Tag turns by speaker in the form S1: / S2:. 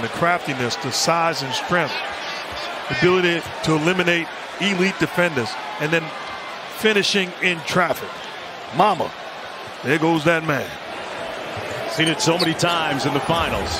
S1: And the craftiness, the size and strength, the ability to eliminate elite defenders, and then finishing in traffic. Mama, there goes that man.
S2: Seen it so many times in the finals.